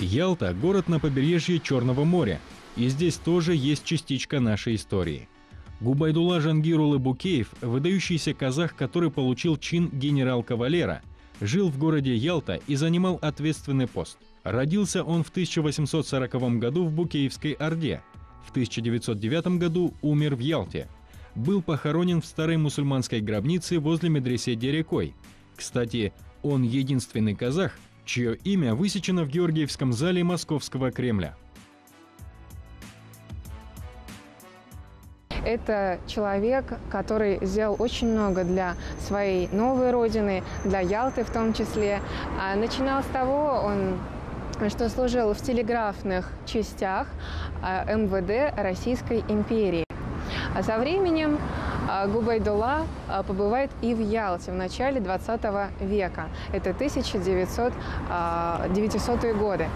Ялта – город на побережье Черного моря, и здесь тоже есть частичка нашей истории. Губайдула Жангирулы Букеев – выдающийся казах, который получил чин генерал-кавалера, жил в городе Ялта и занимал ответственный пост. Родился он в 1840 году в Букеевской Орде. В 1909 году умер в Ялте. Был похоронен в старой мусульманской гробнице возле медресе Дерекой. Кстати, он единственный казах, чье имя высечено в Георгиевском зале Московского Кремля. Это человек, который сделал очень много для своей новой родины, для Ялты в том числе. А начинал с того, он что служил в телеграфных частях а, МВД Российской империи. А со временем а, Губайдула а, побывает и в Ялте в начале 20 века. Это 1900-е годы.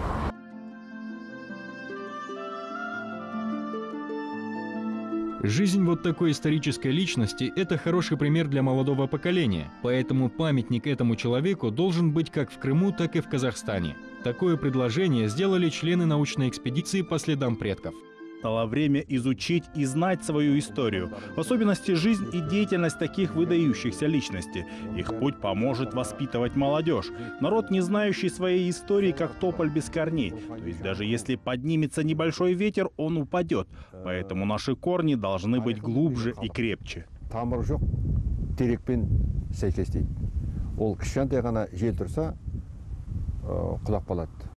Жизнь вот такой исторической личности – это хороший пример для молодого поколения, поэтому памятник этому человеку должен быть как в Крыму, так и в Казахстане. Такое предложение сделали члены научной экспедиции по следам предков. Настало время изучить и знать свою историю, в особенности жизнь и деятельность таких выдающихся личностей. Их путь поможет воспитывать молодежь. Народ, не знающий своей истории, как тополь без корней. То есть даже если поднимется небольшой ветер, он упадет. Поэтому наши корни должны быть глубже и крепче.